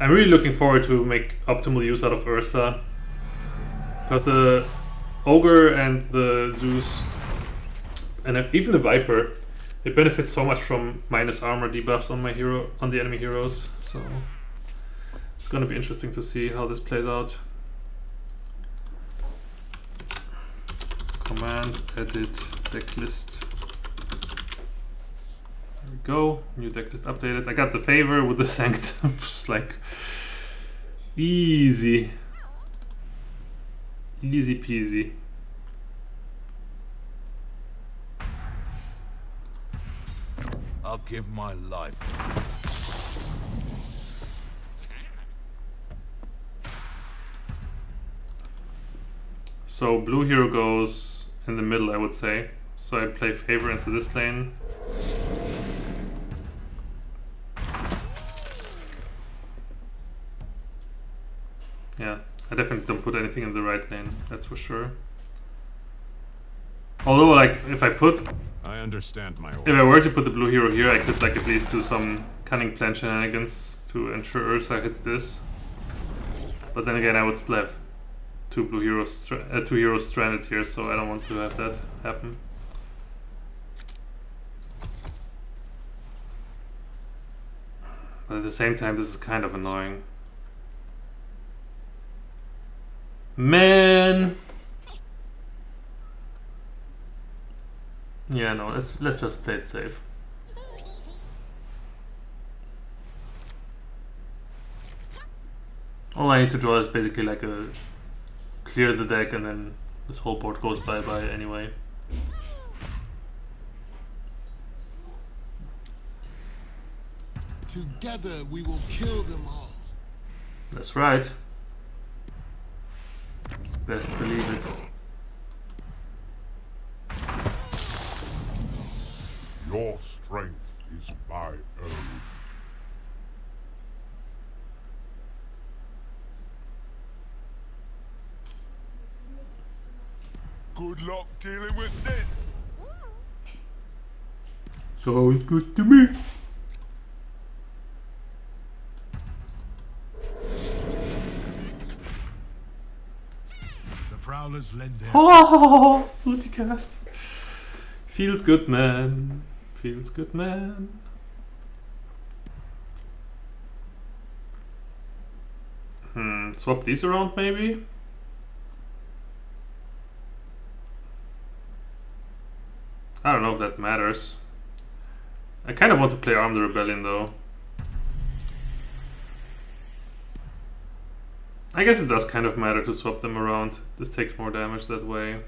I'm really looking forward to make optimal use out of Ursa. Because the Ogre and the Zeus, and even the Viper, they benefit so much from minus armor debuffs on my hero, on the enemy heroes. So it's gonna be interesting to see how this plays out. Command edit decklist. We go. New deck just updated. I got the favor with the sanctum. like easy. Easy peasy. I'll give my life. So blue hero goes in the middle, I would say. So I play favor into this lane. Yeah, Don't put anything in the right lane, that's for sure. Although, like, if I put... I understand my If I were to put the blue hero here, I could, like, at least do some cunning plan shenanigans to ensure Ursa hits this. But then again, I would still have two blue heroes, uh, two heroes stranded here, so I don't want to have that happen. But at the same time, this is kind of annoying. Man! Yeah, no, let's let's just play it safe. All I need to draw is basically like a clear the deck and then this whole board goes bye-bye anyway. Together we will kill them all. That's right. Best believe it. Your strength is my own. Good luck dealing with this. Sounds good to me. Oh, multicast. Feels good, man. Feels good, man. Hmm, swap these around maybe? I don't know if that matters. I kind of want to play Arm the Rebellion though. I guess it does kind of matter to swap them around. This takes more damage that way.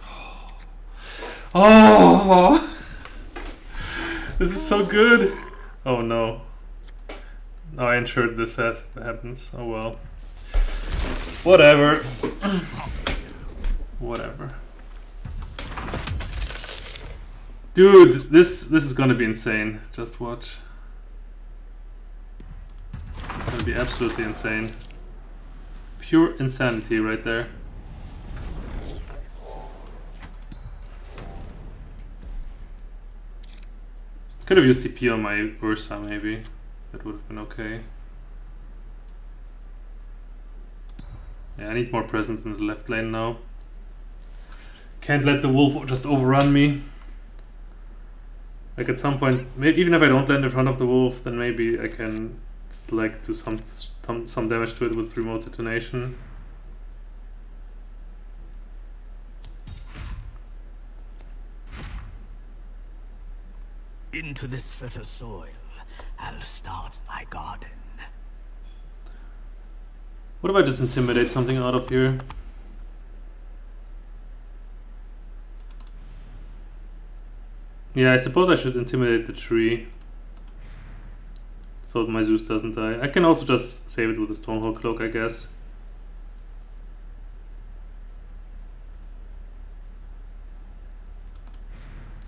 Oh! This is so good! Oh no. Oh, I ensured this has, happens. Oh well. Whatever. Whatever. Dude, this this is gonna be insane. Just watch. It's gonna be absolutely insane. Pure insanity right there. Could have used TP on my Ursa maybe. That would have been okay. Yeah, I need more presence in the left lane now. Can't let the wolf just overrun me. Like at some point, maybe even if I don't land in front of the wolf, then maybe I can like do some some, some damage to it with remote detonation. Into this fertile soil, I'll start my garden. What if I just intimidate something out of here? Yeah, I suppose I should intimidate the tree. So my Zeus doesn't die. I can also just save it with a Stonehall Cloak, I guess.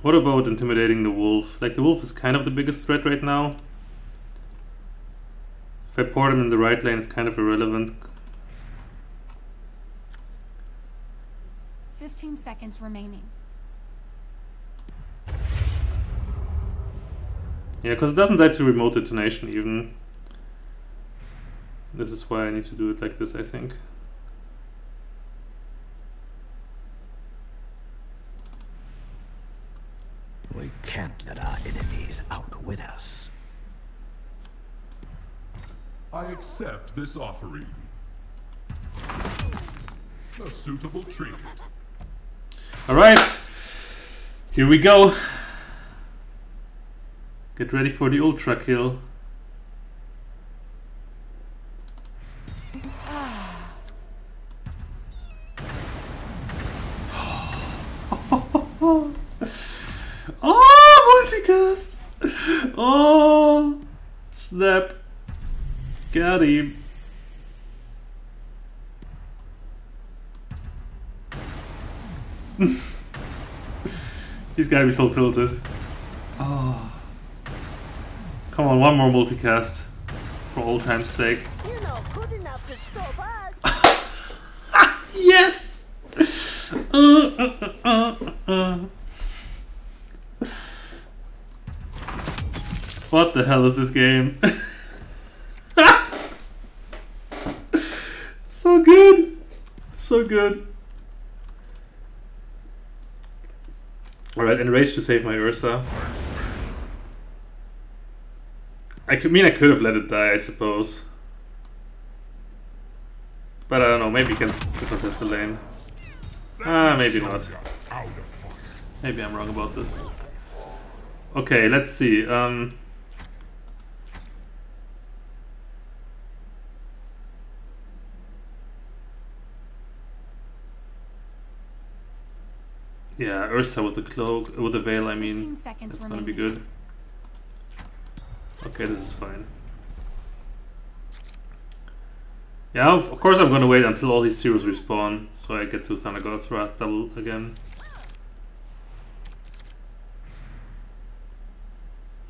What about intimidating the wolf? Like, the wolf is kind of the biggest threat right now. If I port him in the right lane, it's kind of irrelevant. 15 seconds remaining. Yeah, because it doesn't actually remote detonation even. This is why I need to do it like this, I think. We can't let our enemies outwit us. I accept this offering. A suitable treat. Alright, here we go. Get ready for the ultra kill. oh, multicast! Oh, snap. Got him. He's gotta be so tilted. Oh. Come on, one more multicast. For old time's sake. You're not good enough to stop us. Yes! Uh, uh, uh, uh, uh. What the hell is this game? so good! So good. Alright, enraged to save my Ursa. I could mean I could have let it die, I suppose. But I don't know, maybe you can contest the lane. Ah, maybe not. Maybe I'm wrong about this. Okay, let's see. Um, yeah, Ursa with the cloak, uh, with the veil. I mean, that's gonna be good. Okay, this is fine. Yeah, of course I'm gonna wait until all these heroes respawn, so I get to God's Wrath double again.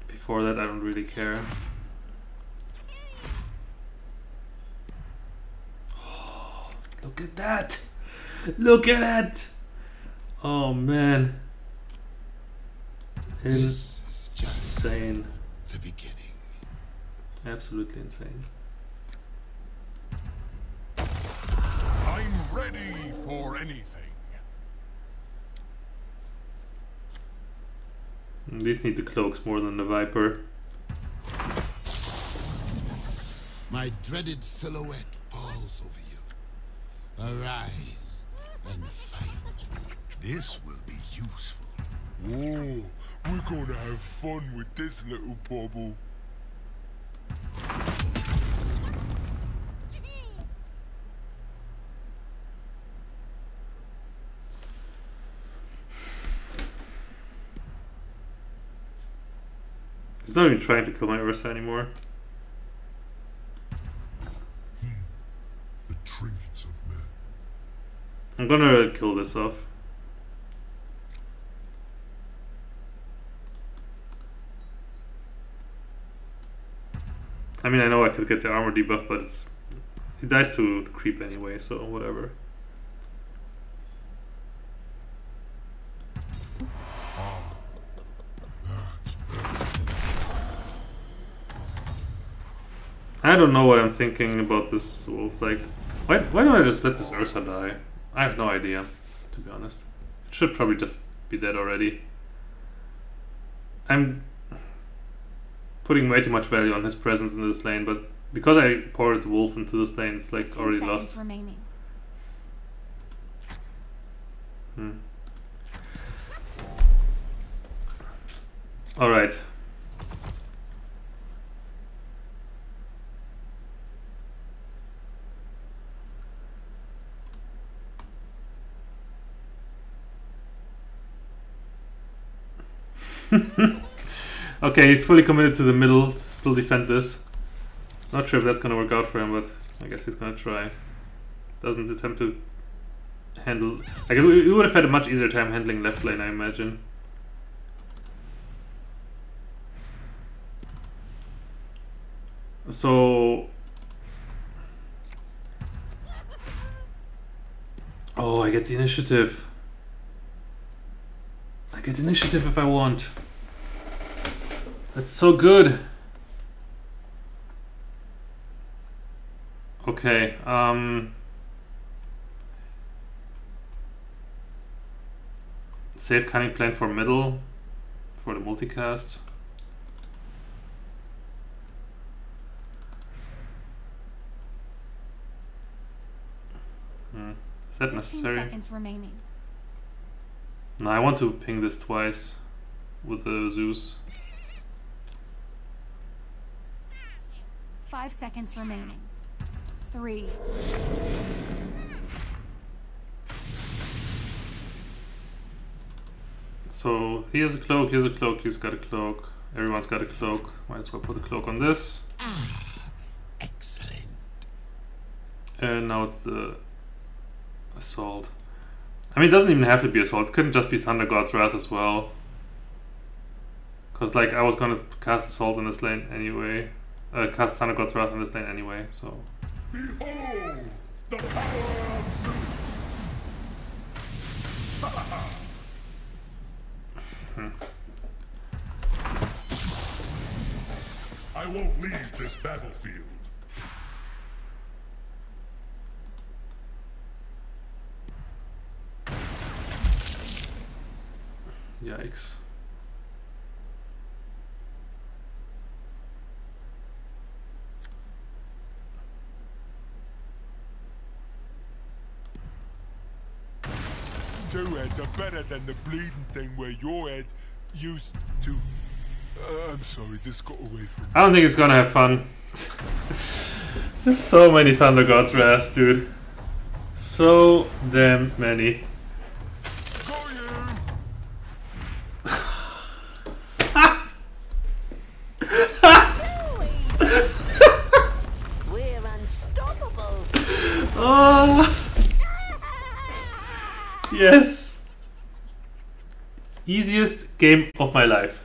Before that, I don't really care. look at that! Look at that! Oh man. This is just Insane. the beginning. Absolutely insane. I'm ready for anything. These need the cloaks more than the Viper. My dreaded silhouette falls over you. Arise and fight. This will be useful. Whoa, we're gonna have fun with this little bubble. He's not even trying to kill my Ursa anymore. Hmm, the trinkets of men. I'm gonna kill this off. I mean, I know I could get the armor debuff, but it's it dies to creep anyway, so whatever. I don't know what I'm thinking about this wolf. Like, why why don't I just let this Ursa die? I have no idea, to be honest. It should probably just be dead already. I'm putting way too much value on his presence in this lane, but because I poured the wolf into this lane, it's like already lost. remaining. Hmm. All right. Okay, he's fully committed to the middle to still defend this. Not sure if that's going to work out for him, but I guess he's going to try. Doesn't attempt to handle... We would have had a much easier time handling left lane, I imagine. So... Oh, I get the initiative. I get initiative if I want. That's so good. Okay, um... Save cunning plan for middle for the multicast. Hmm. Is that 15 necessary? seconds remaining. No, I want to ping this twice with the Zeus. Five seconds remaining. Three. So he has a cloak, he has a cloak, he's got a cloak. Everyone's got a cloak. Might as well put a cloak on this. Ah, Excellent. And now it's the assault. I mean, it doesn't even have to be assault. It couldn't just be Thunder God's Wrath as well. Cause like I was gonna cast assault in this lane anyway. Uh, Thunder God's Wrath in this lane anyway. So Behold the power of Zeus! I won't leave this battlefield. yikes. Two heads are better than the bleeding thing where your head used to. Uh, I'm sorry, this got away from me. I don't think it's gonna have fun. There's so many Thunder God's Wrath, dude. So damn many. Yes. Easiest game of my life.